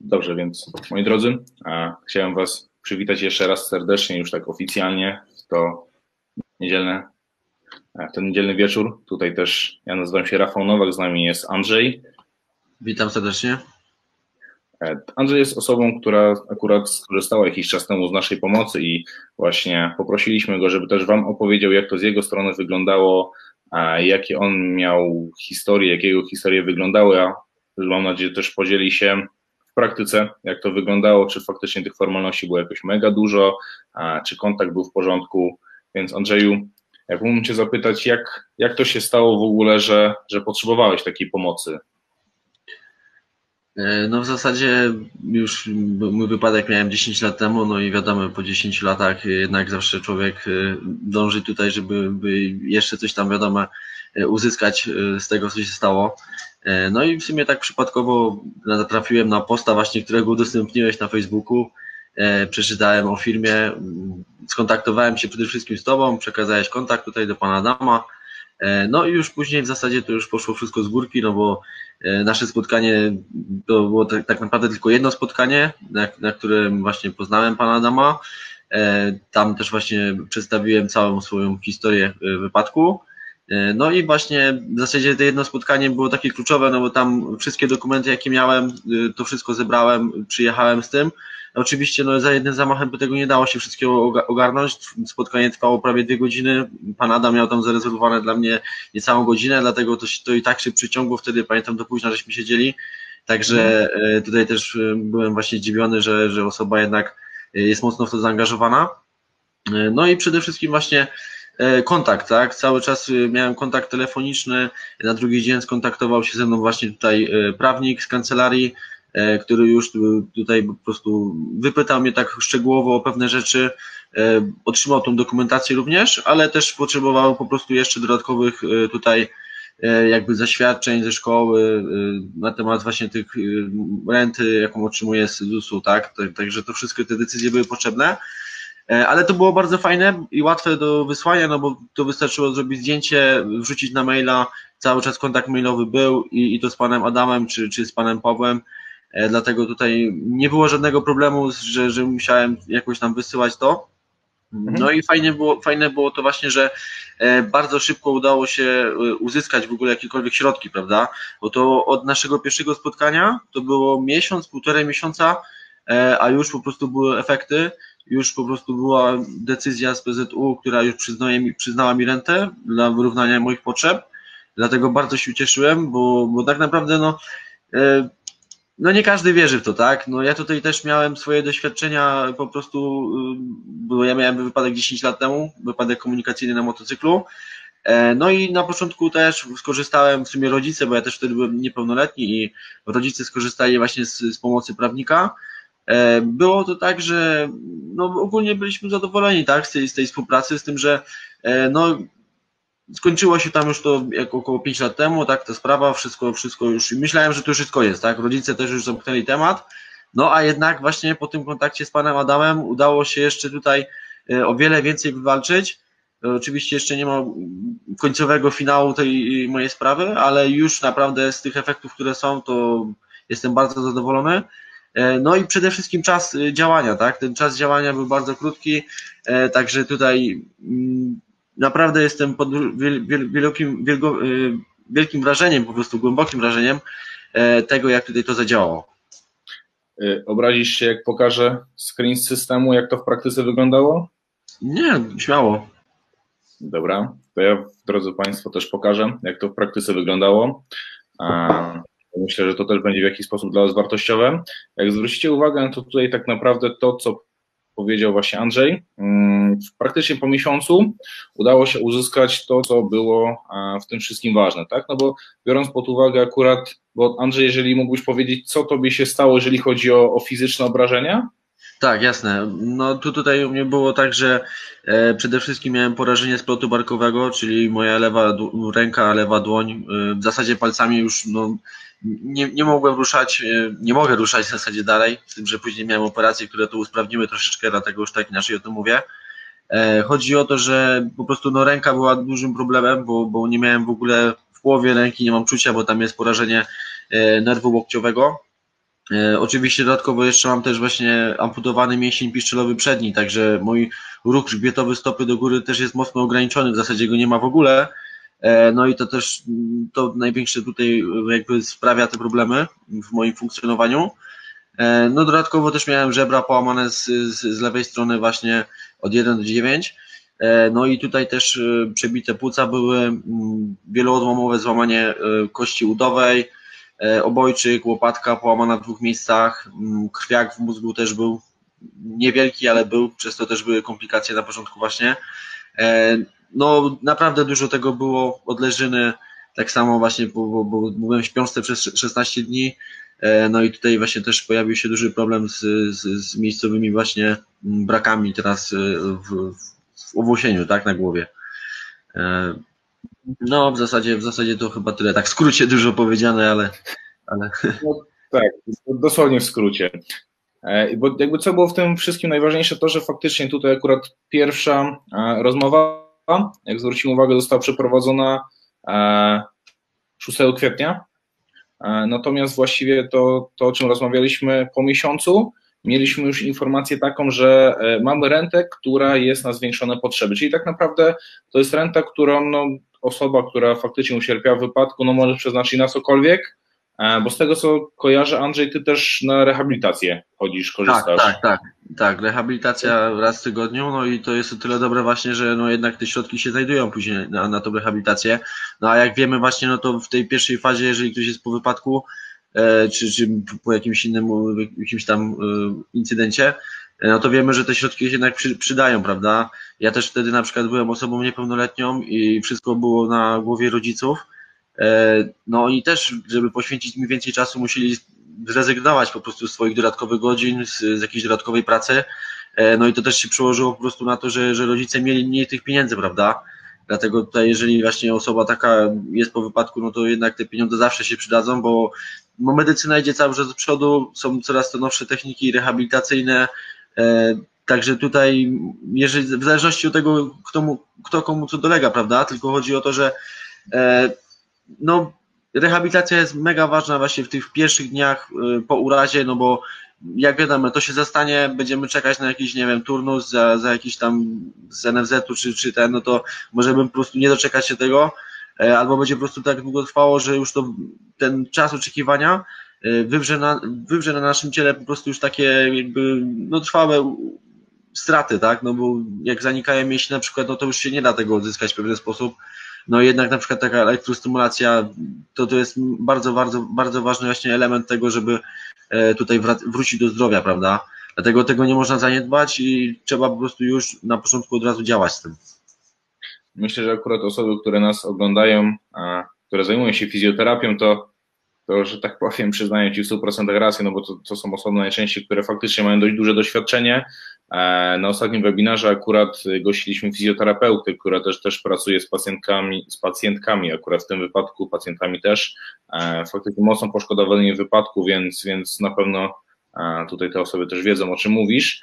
Dobrze, więc moi drodzy, chciałem Was przywitać jeszcze raz serdecznie, już tak oficjalnie w to niedzielne, w ten niedzielny wieczór. Tutaj też ja nazywam się Rafał Nowak, z nami jest Andrzej. Witam serdecznie. E, Andrzej jest osobą, która akurat skorzystała jakiś czas temu z naszej pomocy i właśnie poprosiliśmy go, żeby też Wam opowiedział, jak to z jego strony wyglądało, jakie on miał historię, jak jego historie wyglądały, a mam nadzieję też podzieli się praktyce, jak to wyglądało, czy faktycznie tych formalności było jakoś mega dużo, czy kontakt był w porządku. Więc Andrzeju, jak mógłbym Cię zapytać, jak, jak to się stało w ogóle, że, że potrzebowałeś takiej pomocy? E, no w zasadzie już mój wypadek miałem 10 lat temu, no i wiadomo, po 10 latach jednak zawsze człowiek e, dąży tutaj, żeby jeszcze coś tam wiadomo e, uzyskać z tego, co się stało. No i w sumie tak przypadkowo natrafiłem na posta właśnie, którego udostępniłeś na Facebooku. Przeczytałem o firmie, skontaktowałem się przede wszystkim z Tobą, przekazałeś kontakt tutaj do Pana Dama. No i już później w zasadzie to już poszło wszystko z górki, no bo E, nasze spotkanie to było tak, tak naprawdę tylko jedno spotkanie, na, na którym właśnie poznałem pana Adama. E, tam też właśnie przedstawiłem całą swoją historię e, wypadku. No i właśnie w zasadzie to jedno spotkanie było takie kluczowe, no bo tam wszystkie dokumenty, jakie miałem, to wszystko zebrałem, przyjechałem z tym. Oczywiście no, za jednym zamachem by tego nie dało się wszystkiego ogarnąć. Spotkanie trwało prawie dwie godziny. Pan Adam miał tam zarezerwowane dla mnie niecałą godzinę, dlatego to, to i tak się przyciągło. Wtedy pamiętam do późna, żeśmy siedzieli. Także e, tutaj też e, byłem właśnie zdziwiony, że, że osoba jednak e, jest mocno w to zaangażowana. No i przede wszystkim właśnie kontakt, tak? Cały czas miałem kontakt telefoniczny. Na drugi dzień skontaktował się ze mną właśnie tutaj prawnik z kancelarii który już tutaj po prostu wypytał mnie tak szczegółowo o pewne rzeczy, e, otrzymał tą dokumentację również, ale też potrzebował po prostu jeszcze dodatkowych e, tutaj jakby zaświadczeń ze szkoły na temat właśnie tych renty, jaką otrzymuje z ZUS-u, tak? Także to wszystkie te decyzje były potrzebne. Ale to było bardzo fajne i łatwe do wysłania, no bo to wystarczyło zrobić zdjęcie, wrzucić na maila, cały czas kontakt mailowy był i, i to z panem Adamem czy, czy z panem Pawłem E, dlatego tutaj nie było żadnego problemu, że, że musiałem jakoś tam wysyłać to. Mhm. No i fajnie było, fajne było to właśnie, że e, bardzo szybko udało się e, uzyskać w ogóle jakiekolwiek środki, prawda? Bo to od naszego pierwszego spotkania to było miesiąc, półtorej miesiąca, a już po prostu były efekty, już po prostu była decyzja z PZU, która już przyznaje przyznała mi rentę dla wyrównania moich potrzeb. Dlatego bardzo się ucieszyłem, bo, bo tak naprawdę no, no nie każdy wierzy w to, tak? No ja tutaj też miałem swoje doświadczenia po prostu, y, bo ja miałem wypadek 10 lat temu, wypadek komunikacyjny na motocyklu. E, no i na początku też skorzystałem, w sumie rodzice, bo ja też wtedy byłem niepełnoletni i rodzice skorzystali właśnie z, z pomocy prawnika. E, było to tak, że no ogólnie byliśmy zadowoleni, tak, z tej, z tej współpracy, z tym, że e, no skończyło się tam już to jak około 5 lat temu, tak, ta sprawa, wszystko, wszystko już, myślałem, że to już jest koniec, tak, rodzice też już zamknęli temat, no a jednak właśnie po tym kontakcie z panem Adamem udało się jeszcze tutaj e, o wiele więcej wywalczyć, e, Oczywiście jeszcze nie ma końcowego finału tej mojej sprawy, ale już naprawdę z tych efektów, które są, to jestem bardzo zadowolony. E, no i przede wszystkim czas działania, tak? Ten czas działania był bardzo krótki, także tutaj mm, naprawdę jestem pod wielkim, y, wielkim wrażeniem, po prostu głębokim wrażeniem e, tego, jak tutaj to zadziałało. Y, obrazisz się, jak pokażę screen z systemu, jak to w praktyce wyglądało? Nie, śmiało. Dobra, to ja, drodzy Państwo, też pokażę, jak to w praktyce wyglądało. Myślę, że to też będzie w jakiś sposób dla Was wartościowe. Jak zwrócicie uwagę, to tutaj tak naprawdę to, co powiedział właśnie Andrzej. Mm, praktycznie po miesiącu udało się uzyskać to, co było w tym wszystkim ważne, tak? No bo biorąc pod uwagę akurat, bo Andrzej, jeżeli mógłbyś powiedzieć, co tobie się stało, jeżeli chodzi o, o fizyczne obrażenia? Tak, jasne. No tu tutaj u mnie było tak, że e, przede wszystkim miałem porażenie splotu barkowego, czyli moja lewa ręka, lewa dłoń, e, w zasadzie palcami już no, nie, nie mogłem ruszać, e, nie mogę ruszać w zasadzie dalej, z tym, że później miałem operacje, które to usprawniły troszeczkę, dlatego już tak inaczej o tym mówię. E, chodzi o to, że po prostu no, ręka była dużym problemem, bo, bo nie miałem w ogóle w połowie ręki, nie mam czucia, bo tam jest porażenie e, nerwu łokciowego. E, oczywiście dodatkowo jeszcze mam też właśnie amputowany mięsień piszczelowy przedni, także mój ruch grzbietowy stopy do góry też jest mocno ograniczony, w zasadzie go nie ma w ogóle. E, no i to też to największe tutaj jakby sprawia te problemy w moim funkcjonowaniu. E, no dodatkowo też miałem żebra połamane z, z, z lewej strony właśnie od 1 do 9. E, no i tutaj też przebite płuca były, mm, wieloodłamowe złamanie kości udowej, obojczyk, łopatka połamana w dwóch miejscach, mm, krwiak w mózgu też był niewielki, ale był, przez to też były komplikacje na początku właśnie no naprawdę dużo tego było odleżyny, tak samo właśnie, bo, bo, byłem w przez 16 dni, e, no i tutaj właśnie też pojawił się duży problem z, z, z miejscowymi właśnie brakami teraz e, w, w owłosieniu, tak, na głowie. E, no w zasadzie, w zasadzie to chyba tyle, tak w skrócie dużo powiedziane, ale... ale... No, tak, dosłownie w skrócie. Bo jakby co było w tym wszystkim najważniejsze, to że faktycznie tutaj akurat pierwsza rozmowa jak zwrócimy uwagę, została przeprowadzona 6 e, kwietnia. E, natomiast właściwie to, to, o czym rozmawialiśmy po miesiącu, mieliśmy już informację taką, że e, mamy rentę, która jest na zwiększone potrzeby. Czyli tak naprawdę to jest renta, którą no, osoba, która faktycznie ucierpiała w wypadku, no może przeznaczyć na cokolwiek, E, bo z tego co kojarzę, Andrzej, ty też na rehabilitację chodzisz, korzystasz. Tak, tak, tak. Tak, rehabilitacja raz w tygodniu, no i to jest o tyle dobre właśnie, że no jednak te środki się znajdują później na, na tą rehabilitację. No a jak wiemy właśnie, no to w tej pierwszej fazie, jeżeli ktoś jest po wypadku, e, czy, czy po jakimś innym, jakimś tam e, incydencie, no to wiemy, że te środki się jednak przy, przydają, prawda? Ja też wtedy na przykład byłem osobą niepełnoletnią i wszystko było na głowie rodziców, E, no i też, żeby poświęcić mi więcej czasu, musieli zrezygnować po prostu z swoich dodatkowych godzin, z, z jakiejś dodatkowej pracy. E, no i to też się przełożyło po prostu na to, że, że rodzice mieli mniej tych pieniędzy, prawda? Dlatego tutaj, jeżeli właśnie osoba taka jest po wypadku, no to jednak te pieniądze zawsze się przydadzą, bo, bo medycyna idzie cały czas do przodu, są coraz to nowsze techniki rehabilitacyjne. E, także tutaj, jeżeli, w zależności od tego, kto, mu, kto komu co dolega, prawda? Tylko chodzi o to, że no, rehabilitacja jest mega ważna właśnie w tych pierwszych dniach y, po urazie, no bo jak wiadomo, to się zastanie, będziemy czekać na jakiś, nie wiem, turnus za, za jakiś tam z NFZ-u czy, czy ten, no to możemy po prostu nie doczekać się tego, e, albo będzie po prostu tak długo trwało, że już to ten czas oczekiwania e, wywrze na, wywrze na naszym ciele po prostu już takie jakby, no trwałe straty, tak, no bo jak zanikają mięśnie na przykład, no to już się nie da tego odzyskać w pewien sposób, no jednak na przykład taka elektrostymulacja to, to jest bardzo, bardzo, bardzo ważny właśnie element tego, żeby e, tutaj wrócić do zdrowia, prawda? Dlatego tego nie można zaniedbać i trzeba po prostu już na początku od razu działać z tym. Myślę, że akurat osoby, które nas oglądają, które zajmują się fizjoterapią, to to, że tak powiem, przyznaję Ci w 100% rację, no bo to, to są osoby najczęściej, które faktycznie mają dość duże doświadczenie. E, na ostatnim webinarze akurat gościliśmy fizjoterapeutę, która też, też pracuje z pacjentkami, z pacjentkami, akurat w tym wypadku pacjentami też, e, faktycznie mocno poszkodowanymi w wypadku, więc, więc na pewno e, tutaj te osoby też wiedzą, o czym mówisz.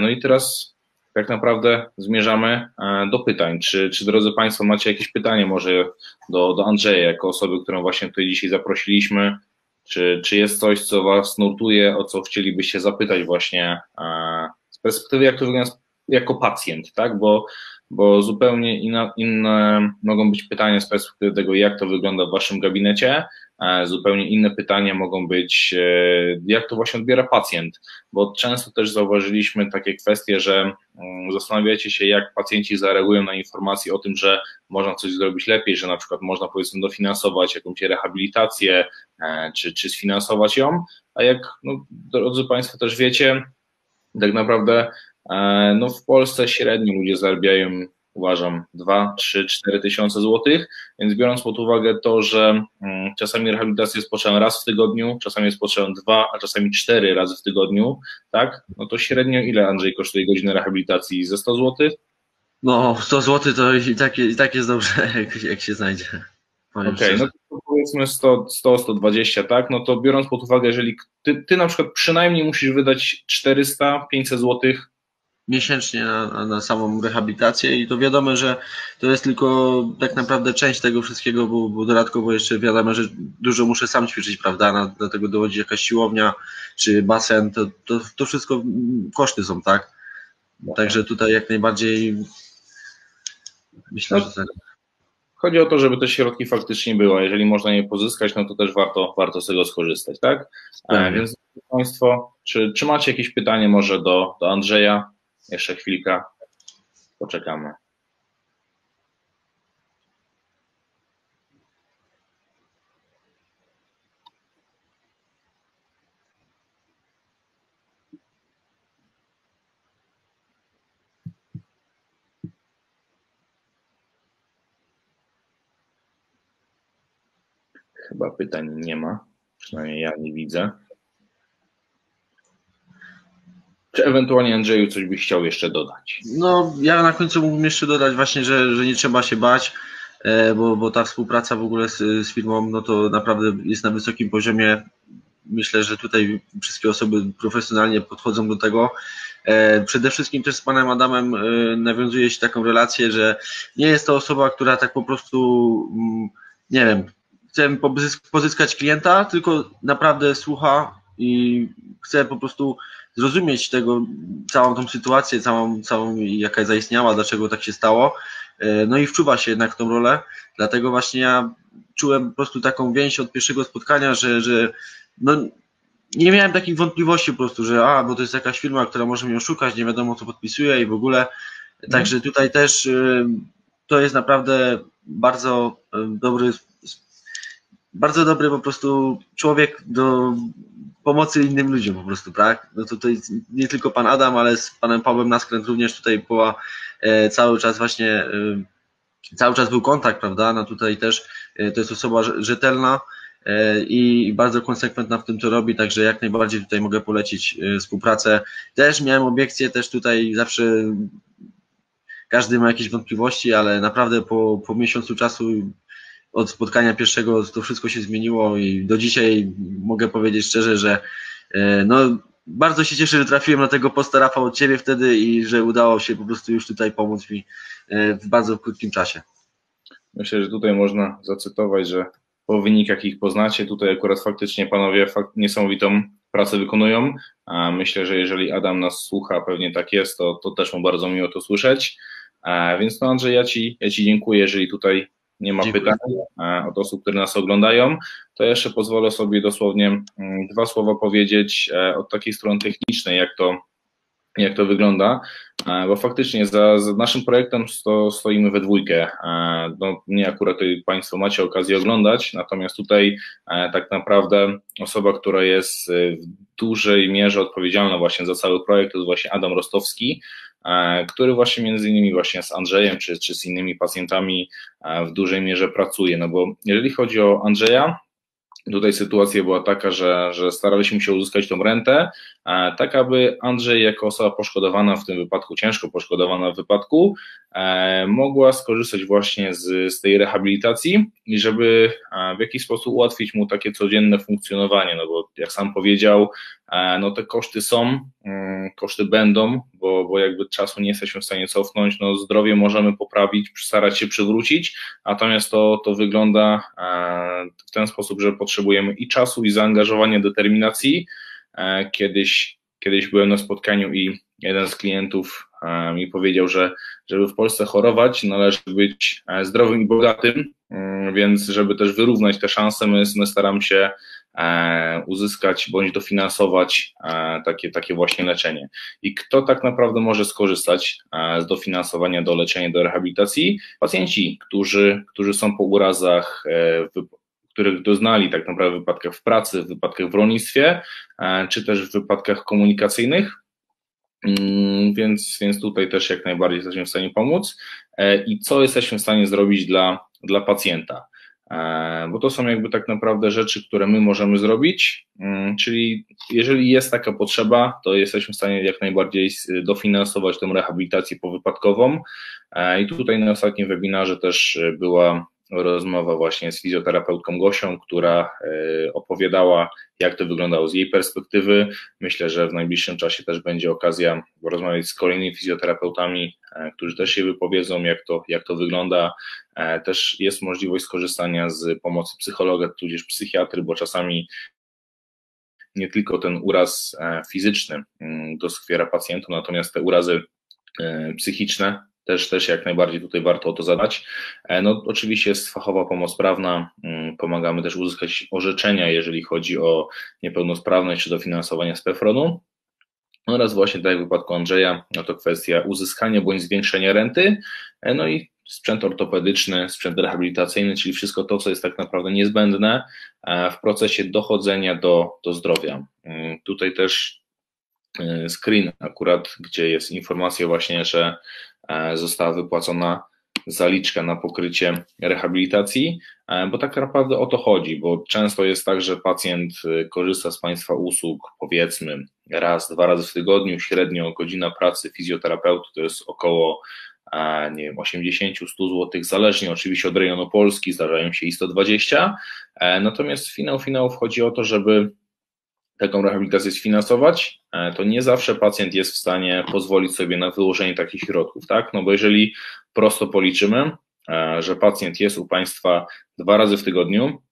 No i teraz tak naprawdę zmierzamy e, do pytań. Czy, czy drodzy Państwo macie jakieś pytanie może do, do Andrzeja, jako osoby, którą właśnie tutaj dzisiaj zaprosiliśmy? Czy, czy jest coś, co Was nurtuje, o co chcielibyście zapytać właśnie e, z perspektywy, jak to wygląda jako pacjent, tak? Bo, bo zupełnie inna, inne mogą być pytania z perspektywy tego, jak to wygląda w Waszym gabinecie, zupełnie inne pytania mogą być, e, jak to właśnie odbiera pacjent, bo często też zauważyliśmy takie kwestie, że mm, zastanawiacie się, jak pacjenci zareagują na informacje o tym, że można coś zrobić lepiej, że na przykład można powiedzmy dofinansować jakąś rehabilitację, e, czy, czy sfinansować ją, a jak no, drodzy Państwo też wiecie, tak naprawdę no, w Polsce średnio ludzie zarabiają uważam 2, 3, 4 tysiące złotych, więc biorąc pod uwagę to, że mm, czasami rehabilitacja jest potrzebna raz w tygodniu, czasami jest potrzebna dwa, a czasami cztery razy w tygodniu, tak? No to średnio ile Andrzej kosztuje godzina rehabilitacji? Ze 100 złotych? No, 100 zł to i tak, i tak jest dobrze, jak, jak się znajdzie. Okej, okay, no to powiedzmy 100, 100, 120, tak? No to biorąc pod uwagę, jeżeli ty, ty na przykład przynajmniej musisz wydać 400, 500 złotych miesięcznie na, na, samą rehabilitację i to wiadomo, że to jest tylko tak naprawdę część tego wszystkiego, bo, bo dodatkowo jeszcze wiadomo, że dużo muszę sam ćwiczyć, prawda, na, dlatego dochodzi jakaś siłownia czy basen, to, to, to wszystko koszty są, tak? Także tutaj jak najbardziej myślę, no, że tak. Chodzi o to, żeby te środki faktycznie były. Jeżeli można je pozyskać, no to też warto, warto z tego skorzystać, tak? tak. Więc Państwo, czy, czy macie jakieś pytanie może do, do Andrzeja? Jeszcze chwilkę. Poczekamy. Chyba pytań nie ma, przynajmniej ja nie widzę. Czy ewentualnie Andrzeju coś byś chciał jeszcze dodać? No, ja na końcu mógłbym jeszcze dodać właśnie, że, że nie trzeba się bać, e, bo, bo ta współpraca w ogóle z, z firmą, no to naprawdę jest na wysokim poziomie. Myślę, że tutaj wszystkie osoby profesjonalnie podchodzą do tego. E, przede wszystkim też z panem Adamem e, nawiązuje się taką relację, że nie jest to osoba, która tak po prostu, mm, nie wiem, chce pozyskać klienta, tylko naprawdę słucha i chce po prostu zrozumieć tego, całą tą sytuację, całą, całą jaka zaistniała, dlaczego tak się stało. E, no i wczuwa się jednak w tą rolę, dlatego właśnie ja czułem po prostu taką więź od pierwszego spotkania, że, że no, nie miałem takich wątpliwości po prostu, że a, bo to jest jakaś firma, która może mnie oszukać, nie wiadomo co podpisuje i w ogóle. Także mhm. tutaj też e, to jest naprawdę bardzo e, dobry, bardzo dobry po prostu człowiek do pomocy innym ludziom po prostu, tak? No tutaj nie tylko pan Adam, ale z panem Pawłem Naskręt również tutaj była e, cały czas właśnie, e, cały czas był kontakt, prawda? No tutaj też e, to jest osoba rzetelna i bardzo konsekwentna w tym, co robi, także jak najbardziej tutaj mogę polecić współpracę. Też miałem obiekcje, też tutaj zawsze każdy ma jakieś wątpliwości, ale naprawdę po, po miesiącu czasu od spotkania pierwszego to wszystko się zmieniło i do dzisiaj mogę powiedzieć szczerze, że e, no, bardzo się cieszę, że trafiłem na tego posta Rafał od Ciebie wtedy i że udało się po prostu już tutaj pomóc mi e, w bardzo krótkim czasie. Myślę, że tutaj można zacytować, że po wynikach ich poznacie, tutaj akurat faktycznie panowie fakt, niesamowitą pracę wykonują. A myślę, że jeżeli Adam nas słucha, pewnie tak jest, to, to też mu bardzo miło to słyszeć. A więc no Andrzej, ja ci, ja ci dziękuję, jeżeli tutaj nie ma Dziękuję. pytań e, od osób, które nas oglądają, to jeszcze pozwolę sobie dosłownie mm, dwa słowa powiedzieć e, od takiej strony technicznej, jak to, jak to wygląda, e, bo faktycznie za, za naszym projektem sto, stoimy we dwójkę. No, mnie akurat Państwo macie okazję oglądać, natomiast tutaj tak naprawdę osoba, która jest w dużej mierze odpowiedzialna właśnie za cały projekt, to jest właśnie Adam Rostowski, który właśnie między innymi właśnie z Andrzejem czy, czy z innymi pacjentami e, w dużej mierze pracuje. No bo jeżeli chodzi o Andrzeja, Tutaj sytuacja była taka, że, że staraliśmy się uzyskać tą rentę, e, tak aby Andrzej, jako osoba poszkodowana w tym wypadku, ciężko poszkodowana w wypadku, e, mogła skorzystać właśnie z, z tej rehabilitacji i żeby e, w jakiś sposób ułatwić mu takie codzienne funkcjonowanie, no bo jak sam powiedział, no te koszty są, mm, koszty będą, bo, bo jakby czasu nie jesteśmy w stanie cofnąć, no zdrowie możemy poprawić, starać się przywrócić, natomiast to, to wygląda w ten sposób, że potrzebujemy i czasu, i zaangażowania, determinacji. E, kiedyś, kiedyś byłem na spotkaniu i jeden z klientów e, mi powiedział, że żeby w Polsce chorować, należy być e, zdrowym i bogatym, więc żeby też wyrównać te szanse, my, my staramy się uzyskać bądź dofinansować takie, takie właśnie leczenie. I kto tak naprawdę może skorzystać z dofinansowania do leczenia, do rehabilitacji? Pacjenci, którzy, którzy są po urazach, których doznali tak naprawdę w wypadkach w pracy, w wypadkach w rolnictwie, e, czy też w wypadkach komunikacyjnych. Mm, więc, więc tutaj też jak najbardziej jesteśmy w stanie pomóc. E, I co jesteśmy w stanie zrobić dla, dla pacjenta? E, bo to są jakby tak naprawdę rzeczy, które my możemy zrobić, mm, czyli jeżeli jest taka potrzeba, to jesteśmy w stanie jak najbardziej dofinansować tę rehabilitację powypadkową. I tutaj na ostatnim webinarze też była rozmowa właśnie z fizjoterapeutką Gosią, która opowiadała, jak to wyglądało z jej perspektywy. Myślę, że w najbliższym czasie też będzie okazja rozmawiać z kolejnymi fizjoterapeutami, którzy też się wypowiedzą, jak to, jak to wygląda. Też jest możliwość skorzystania z pomocy psychologa, tudzież psychiatry, bo czasami nie tylko ten uraz e, fizyczny mm, doskwiera pacjentom, natomiast te urazy e, psychiczne też, też jak najbardziej tutaj warto o to zadać. E, no, oczywiście jest fachowa pomoc prawna, mm, pomagamy też uzyskać orzeczenia, jeżeli chodzi o niepełnosprawność czy dofinansowania z PFRON-u. Oraz właśnie tak jak w wypadku Andrzeja, no to kwestia uzyskania bądź zwiększenia renty, no i sprzęt ortopedyczny, sprzęt rehabilitacyjny, czyli wszystko to, co jest tak naprawdę niezbędne e, w procesie dochodzenia do, do zdrowia. Mm, tutaj też e, screen akurat, gdzie jest informacja właśnie, że e, została wypłacona zaliczka na pokrycie rehabilitacji, bo tak naprawdę o to chodzi, bo często jest tak, że pacjent korzysta z Państwa usług, powiedzmy raz, dwa razy w tygodniu, średnio godzina pracy fizjoterapeuty to jest około nie wiem, 80-100 zł, zależnie oczywiście od rejonu Polski, zdarzają się i 120. E, natomiast finał finałów chodzi o to, żeby taką rehabilitację sfinansować, e, to nie zawsze pacjent jest w stanie pozwolić sobie na wyłożenie takich środków, tak? No bo jeżeli prosto policzymy, e, że pacjent jest u Państwa dwa razy w tygodniu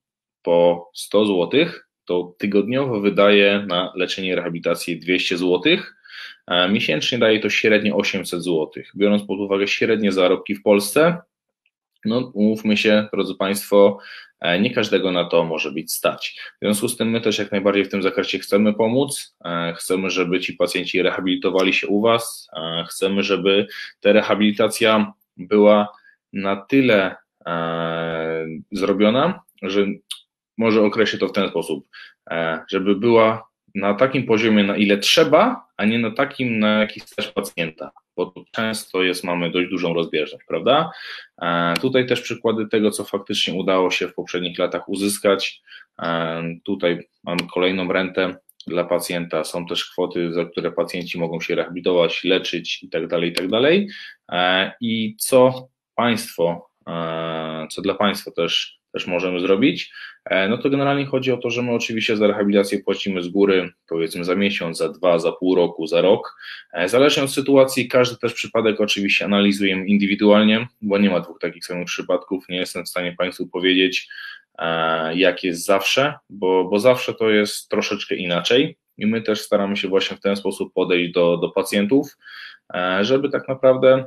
po 100 zł, to tygodniowo wydaje na leczenie i rehabilitację 200 złotych, Miesięcznie daje to średnio 800 zł. Biorąc pod uwagę średnie zarobki w Polsce, no umówmy się, drodzy Państwo, e, nie każdego na to może być stać. W związku z tym my też jak najbardziej w tym zakresie chcemy pomóc, e, chcemy, żeby ci pacjenci rehabilitowali się u Was, e, chcemy, żeby ta rehabilitacja była na tyle zrobiona, że może określę to w ten sposób, żeby była na takim poziomie, na ile trzeba, a nie na takim, na jaki stać pacjenta, bo często jest, mamy dość dużą rozbieżność, prawda? E, tutaj też przykłady tego, co faktycznie udało się w poprzednich latach uzyskać. E, tutaj mamy kolejną rentę dla pacjenta, są też kwoty, za które pacjenci mogą się rehabilitować, leczyć i tak dalej, i tak dalej. E, I co państwo, co dla państwa też też możemy zrobić, e, no to generalnie chodzi o to, że my oczywiście za rehabilitację płacimy z góry, powiedzmy za miesiąc, za dwa, za pół roku, za rok. E, zależnie od sytuacji, każdy też przypadek oczywiście analizujemy indywidualnie, bo nie ma dwóch takich samych przypadków. Nie jestem w stanie Państwu powiedzieć, e, jak jest zawsze, bo, bo zawsze to jest troszeczkę inaczej. I my też staramy się właśnie w ten sposób podejść do, do pacjentów, żeby tak naprawdę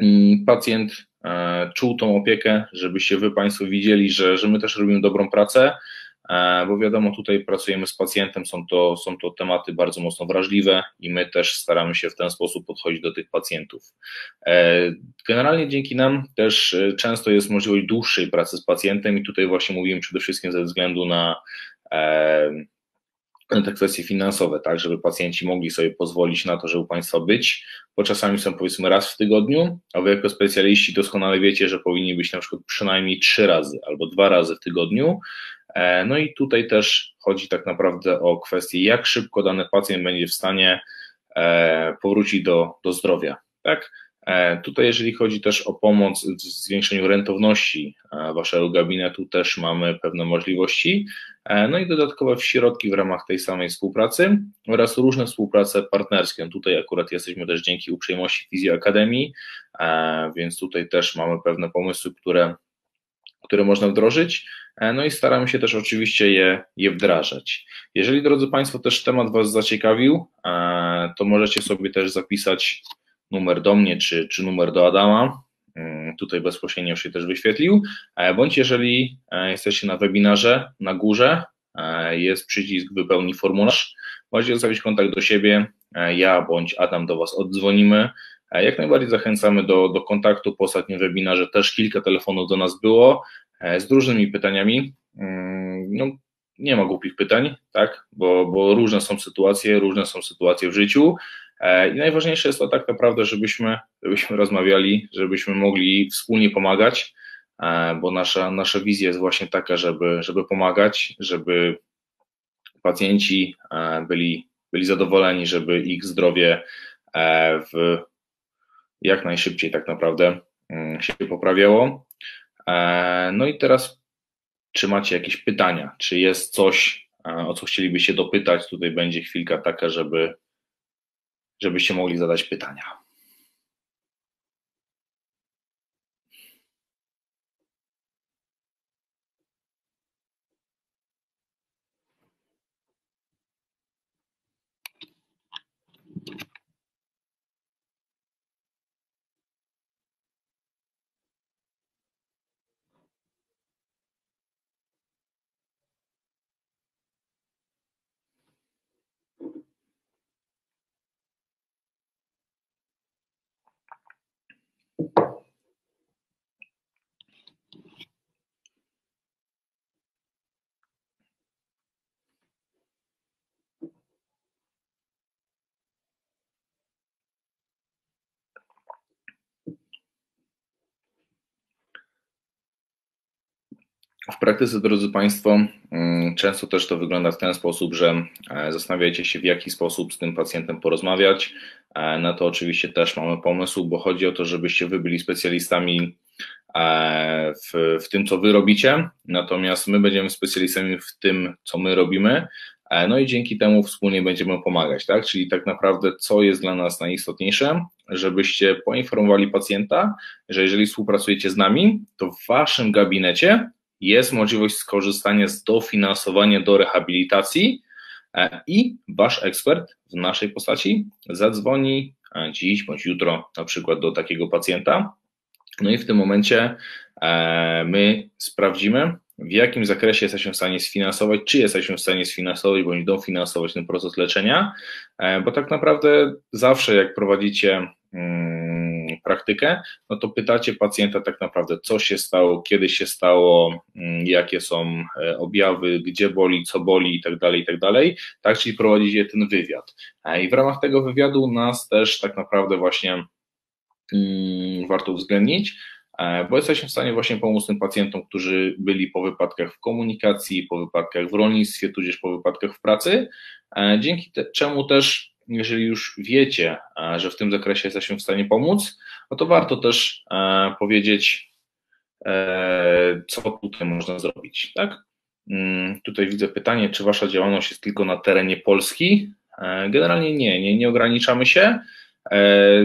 mm, pacjent E, czuł tą opiekę, żebyście wy Państwo widzieli, że, że my też robimy dobrą pracę, e, bo wiadomo, tutaj pracujemy z pacjentem, są to, są to tematy bardzo mocno wrażliwe i my też staramy się w ten sposób podchodzić do tych pacjentów. E, generalnie dzięki nam też często jest możliwość dłuższej pracy z pacjentem i tutaj właśnie mówiłem przede wszystkim ze względu na te kwestie finansowe, tak, żeby pacjenci mogli sobie pozwolić na to, żeby u Państwa być, bo czasami są powiedzmy raz w tygodniu, a Wy jako specjaliści doskonale wiecie, że powinni być na przykład przynajmniej trzy razy albo dwa razy w tygodniu. E, no i tutaj też chodzi tak naprawdę o kwestię, jak szybko dany pacjent będzie w stanie e, powrócić do, do zdrowia, tak? E, tutaj, jeżeli chodzi też o pomoc w zwiększeniu rentowności waszego gabinetu, też mamy pewne możliwości. E, no i dodatkowe środki w ramach tej samej współpracy oraz różne współprace partnerskie. Tutaj akurat jesteśmy też dzięki uprzejmości Fizjo Akademii, więc tutaj też mamy pewne pomysły, które, które można wdrożyć. No i staramy się też oczywiście je, je wdrażać. Jeżeli, drodzy Państwo, też temat Was zaciekawił, to możecie sobie też zapisać numer do mnie, czy, czy numer do Adama. Mm, tutaj bezpośrednio się też wyświetlił. E, bądź jeżeli e, jesteście na webinarze, na górze e, jest przycisk wypełnij formularz. Możecie zostawić kontakt do siebie. Ja bądź Adam do Was oddzwonimy. Jak najbardziej zachęcamy do, do kontaktu. Po ostatnim webinarze też kilka telefonów do nas było z różnymi pytaniami. Mm, no, nie ma głupich pytań, tak? Bo, bo różne są sytuacje, różne są sytuacje w życiu. E, I najważniejsze jest to tak naprawdę, żebyśmy, żebyśmy rozmawiali, żebyśmy mogli wspólnie pomagać, e, bo nasza, nasza wizja jest właśnie taka, żeby, żeby pomagać, żeby pacjenci e, byli, byli zadowoleni, żeby ich zdrowie w jak najszybciej tak naprawdę mm, się poprawiało. No i teraz, czy macie jakieś pytania? Czy jest coś, o co chcielibyście dopytać? Tutaj będzie chwilka taka, żeby, żebyście mogli zadać pytania. W praktyce, drodzy Państwo, mm, często też to wygląda w ten sposób, że e, zastanawiacie się, w jaki sposób z tym pacjentem porozmawiać. E, na to oczywiście też mamy pomysł, bo chodzi o to, żebyście Wy byli specjalistami e, w, w tym, co Wy robicie, natomiast my będziemy specjalistami w tym, co my robimy. No i dzięki temu wspólnie będziemy pomagać, tak? Czyli tak naprawdę, co jest dla nas najistotniejsze, żebyście poinformowali pacjenta, że jeżeli współpracujecie z nami, to w waszym gabinecie jest możliwość skorzystania z dofinansowania do rehabilitacji e, i wasz ekspert w naszej postaci zadzwoni e, dziś bądź jutro na przykład do takiego pacjenta. No i w tym momencie e, my sprawdzimy, w jakim zakresie jesteśmy w stanie sfinansować, czy jesteśmy w stanie sfinansować bądź dofinansować ten proces leczenia, bo tak naprawdę zawsze jak prowadzicie mm, praktykę, no to pytacie pacjenta tak naprawdę, co się stało, kiedy się stało, mm, jakie są e, objawy, gdzie boli, co boli i tak dalej, i tak dalej, tak, czyli prowadzicie ten wywiad. E, I w ramach tego wywiadu nas też tak naprawdę właśnie hmm, warto uwzględnić, e, bo jesteśmy w stanie właśnie pomóc tym pacjentom, którzy byli po wypadkach w komunikacji, po wypadkach w rolnictwie, tudzież po wypadkach w pracy, dzięki te, czemu też jeżeli już wiecie, e, że w tym zakresie jesteśmy w stanie pomóc, no to warto też e, powiedzieć, e, co tutaj można zrobić. Tak? Mm, tutaj widzę pytanie, czy Wasza działalność jest tylko na terenie Polski? Generalnie nie, nie, nie ograniczamy się.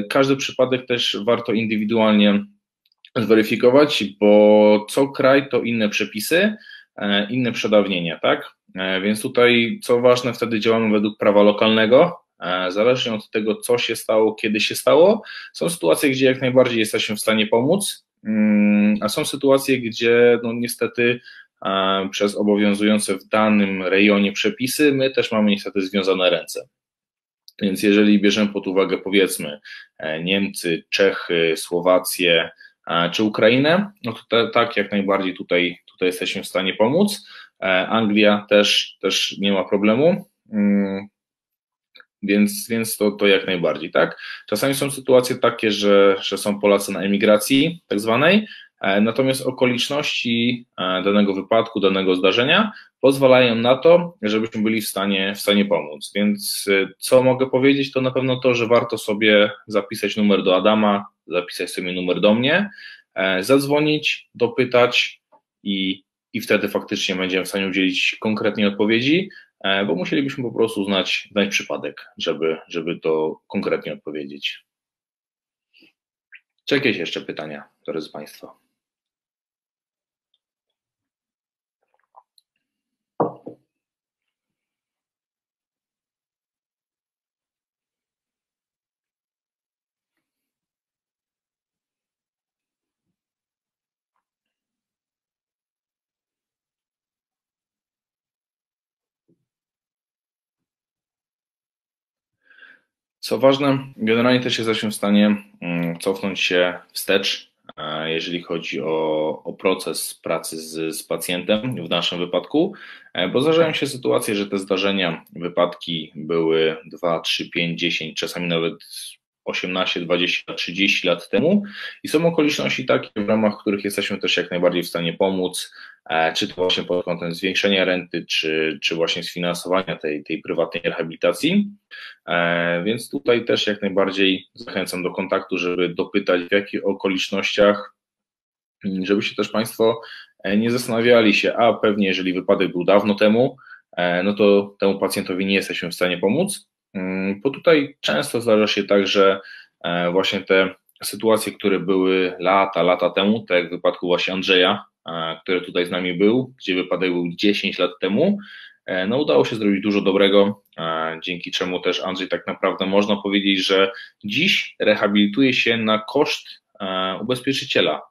Każdy przypadek też warto indywidualnie zweryfikować, bo co kraj to inne przepisy, inne przedawnienia, tak? Więc tutaj, co ważne, wtedy działamy według prawa lokalnego, zależnie od tego, co się stało, kiedy się stało, są sytuacje, gdzie jak najbardziej jesteśmy w stanie pomóc, mm, a są sytuacje, gdzie no niestety e, przez obowiązujące w danym rejonie przepisy, my też mamy niestety związane ręce. Więc jeżeli bierzemy pod uwagę powiedzmy e, Niemcy, Czechy, Słowację czy Ukrainę, no to te, tak jak najbardziej tutaj, tutaj jesteśmy w stanie pomóc. Anglia też, też nie ma problemu. Więc, więc to, to jak najbardziej, tak? Czasami są sytuacje takie, że, że są Polacy na emigracji, tak zwanej, e, natomiast okoliczności e, danego wypadku, danego zdarzenia pozwalają na to, żebyśmy byli w stanie, w stanie pomóc. Więc e, co mogę powiedzieć, to na pewno to, że warto sobie zapisać numer do Adama, zapisać sobie numer do mnie, zadzwonić, dopytać i, i wtedy faktycznie będziemy w stanie udzielić konkretnej odpowiedzi, bo musielibyśmy po prostu znać, znać przypadek, żeby, żeby to konkretnie odpowiedzieć. Czy jakieś jeszcze pytania, drodzy Państwo? Co ważne, generalnie też jesteśmy w stanie mm, cofnąć się wstecz, e, jeżeli chodzi o, o proces pracy z, z pacjentem w naszym wypadku, e, bo zdarzają się sytuacje, że te zdarzenia, wypadki były 2, 3, 5, 10, czasami nawet 18, 20, 30 lat temu i są okoliczności takie, w ramach których jesteśmy też jak najbardziej w stanie pomóc, e, czy to właśnie pod kątem zwiększenia renty, czy, czy właśnie sfinansowania tej, tej prywatnej rehabilitacji. E, więc tutaj też jak najbardziej zachęcam do kontaktu, żeby dopytać, w jakich okolicznościach żebyście też Państwo nie zastanawiali się, a pewnie jeżeli wypadek był dawno temu, no to temu pacjentowi nie jesteśmy w stanie pomóc, bo tutaj często zdarza się tak, że właśnie te sytuacje, które były lata, lata temu, tak jak w wypadku właśnie Andrzeja, który tutaj z nami był, gdzie wypadek był 10 lat temu, e, no udało się zrobić dużo dobrego, dzięki czemu też Andrzej tak naprawdę można powiedzieć, że dziś rehabilituje się na koszt e, ubezpieczyciela,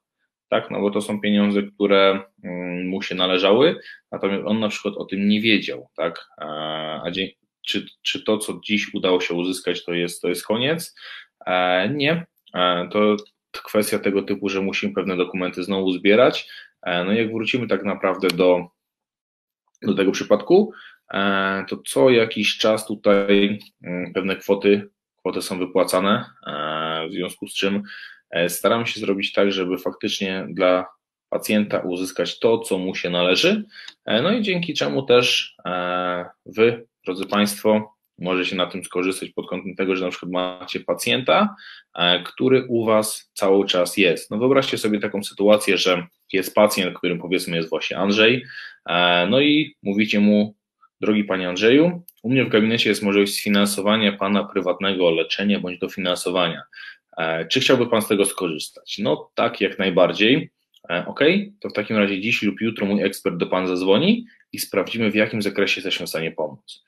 tak, no bo to są pieniądze, które mm, mu się należały, natomiast on na przykład o tym nie wiedział, tak, a czy, czy to, co dziś udało się uzyskać, to jest, to jest koniec? E, nie, to kwestia tego typu, że musimy pewne dokumenty znowu zbierać, E, no i jak wrócimy tak naprawdę do, do tego przypadku, e, to co jakiś czas tutaj mm, pewne kwoty, kwoty są wypłacane, e, w związku z czym staramy się zrobić tak, żeby faktycznie dla pacjenta uzyskać to, co mu się należy, no i dzięki czemu też Wy, drodzy Państwo, możecie na tym skorzystać pod kątem tego, że na przykład macie pacjenta, który u Was cały czas jest. No wyobraźcie sobie taką sytuację, że jest pacjent, którym powiedzmy jest właśnie Andrzej, e, no i mówicie mu, drogi panie Andrzeju, u mnie w gabinecie jest możliwość sfinansowania pana prywatnego leczenia bądź dofinansowania. E, czy chciałby pan z tego skorzystać? No tak, jak najbardziej. E, ok, to w takim razie dziś lub jutro mój ekspert do pan zadzwoni i sprawdzimy, w jakim zakresie jesteśmy w stanie pomóc.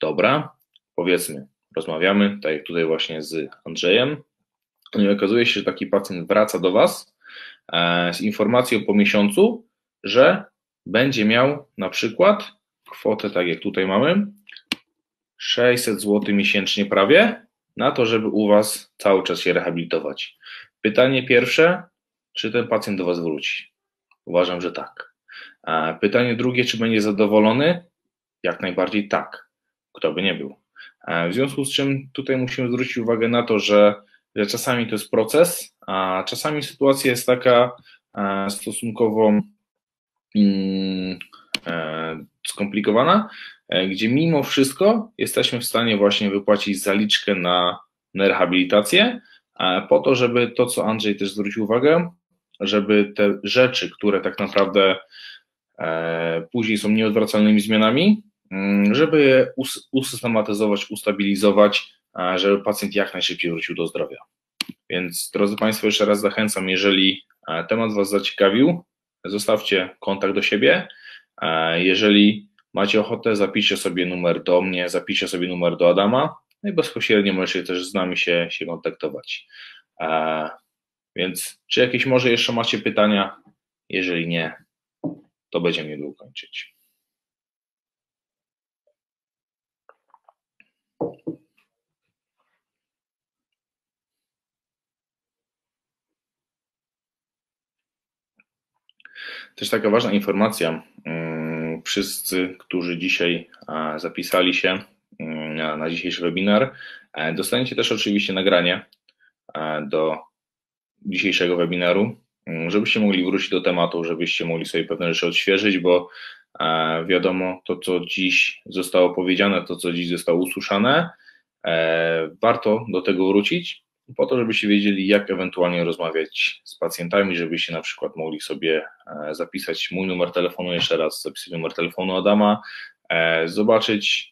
Dobra, powiedzmy, rozmawiamy, tak jak tutaj właśnie z Andrzejem. No i okazuje się, że taki pacjent wraca do was E, z informacją po miesiącu, że będzie miał na przykład kwotę, tak jak tutaj mamy, 600 zł miesięcznie prawie, na to, żeby u Was cały czas się rehabilitować. Pytanie pierwsze, czy ten pacjent do Was wróci? Uważam, że tak. Pytanie drugie, czy będzie zadowolony? Jak najbardziej tak. Kto by nie był. W związku z czym tutaj musimy zwrócić uwagę na to, że że czasami to jest proces, a czasami sytuacja jest taka e, stosunkowo mm, e, skomplikowana, e, gdzie mimo wszystko jesteśmy w stanie właśnie wypłacić zaliczkę na, na rehabilitację, po to, żeby to, co Andrzej też zwrócił uwagę, żeby te rzeczy, które tak naprawdę później są nieodwracalnymi zmianami, mm, żeby je usystematyzować, ustabilizować, żeby pacjent jak najszybciej wrócił do zdrowia. Więc drodzy Państwo, jeszcze raz zachęcam, jeżeli e, temat Was zaciekawił, zostawcie kontakt do siebie. E, jeżeli macie ochotę, zapiszcie sobie numer do mnie, zapiszcie sobie numer do Adama, no i bezpośrednio możecie też z nami się, się kontaktować. Więc czy jakieś może jeszcze macie pytania? Jeżeli nie, to będziemy niedługo kończyć. Też taka ważna informacja. Mm, wszyscy, którzy dzisiaj zapisali się mm, na dzisiejszy webinar, e, dostaniecie też oczywiście nagranie do dzisiejszego webinaru, żebyście mogli wrócić do tematu, żebyście mogli sobie pewne rzeczy odświeżyć, bo e, wiadomo, to co dziś zostało powiedziane, to co dziś zostało usłyszane, warto do tego wrócić, po to, żebyście wiedzieli, jak ewentualnie rozmawiać z pacjentami, żebyście na przykład mogli sobie e, zapisać mój numer telefonu, jeszcze raz zapisać numer telefonu Adama, e, zobaczyć, e,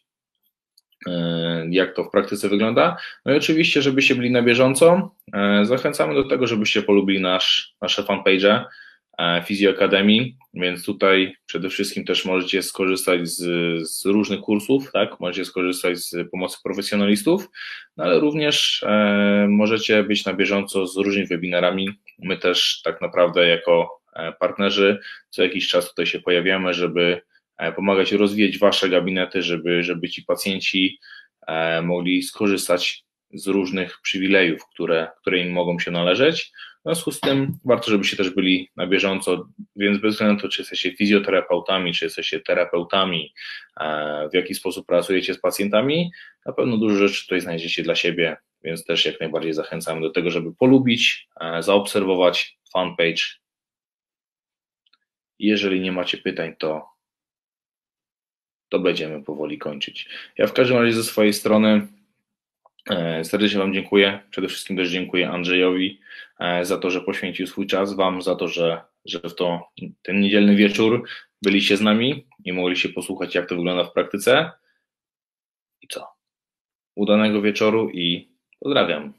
jak to w praktyce wygląda. No i oczywiście, żebyście byli na bieżąco, zachęcamy do tego, żebyście polubili nasz, nasze fanpage Physio Academy, więc tutaj przede wszystkim też możecie skorzystać z, z, różnych kursów, tak? Możecie skorzystać z pomocy profesjonalistów, no ale również e, możecie być na bieżąco z różnymi webinarami. My też tak naprawdę jako e, partnerzy co jakiś czas tutaj się pojawiamy, żeby e, pomagać rozwijać wasze gabinety, żeby, żeby ci pacjenci e, mogli skorzystać z różnych przywilejów, które, które im mogą się należeć. W związku z tym warto, żebyście też byli na bieżąco, więc bez względu na to, czy jesteście fizjoterapeutami, czy jesteście terapeutami, e, w jaki sposób pracujecie z pacjentami, na pewno dużo rzeczy tutaj znajdziecie dla siebie, więc też jak najbardziej zachęcamy do tego, żeby polubić, e, zaobserwować fanpage. Jeżeli nie macie pytań, to, to będziemy powoli kończyć. Ja w każdym razie ze swojej strony E, serdecznie Wam dziękuję. Przede wszystkim też dziękuję Andrzejowi e, za to, że poświęcił swój czas, Wam za to, że, że w to, ten niedzielny wieczór byliście z nami i mogliście posłuchać, jak to wygląda w praktyce. I co? Udanego wieczoru i pozdrawiam.